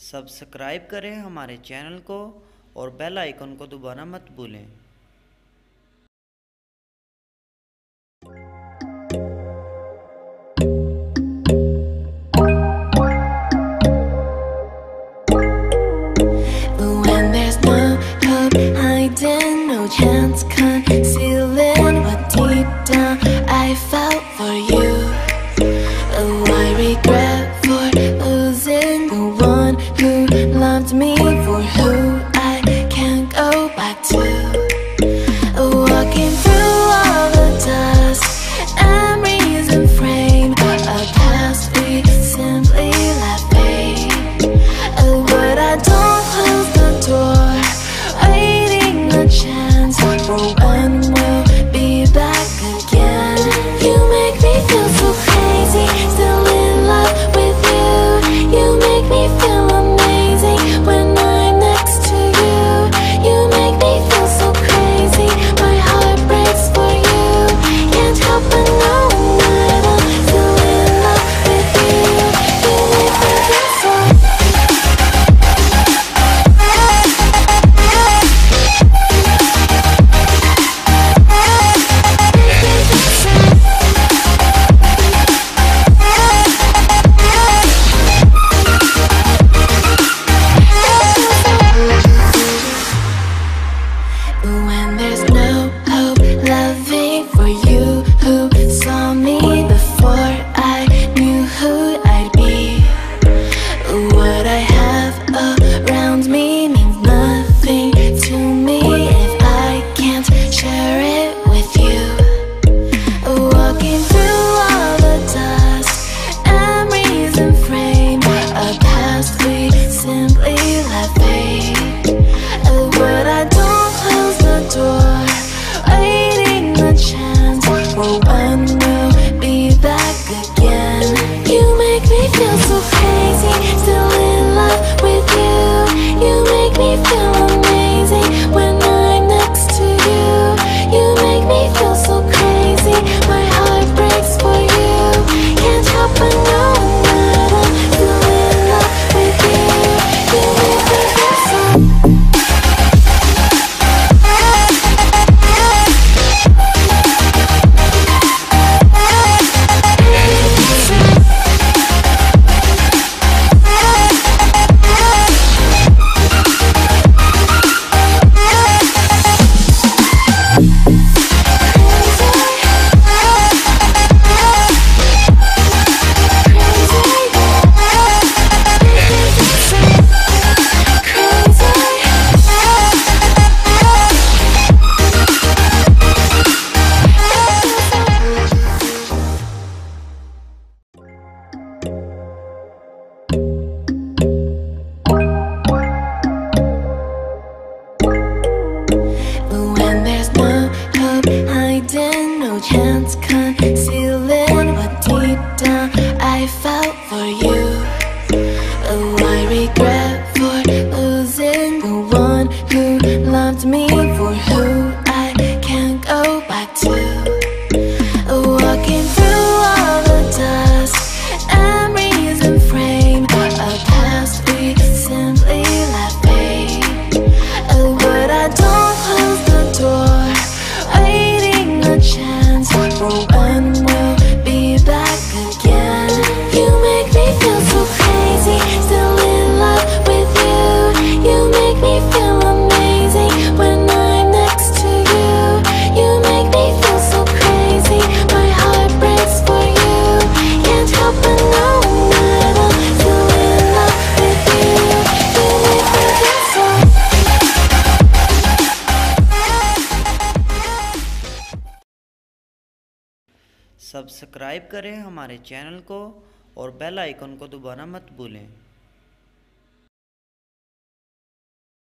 Subscribe करें हमारे channel को और बेल आइकन को दोबारा मत भूलें chance concealing what deep down I felt for you. one who loved me for. Subscribe करें हमारे चैनल को और बेल आइकन को दोबारा मत भूलें।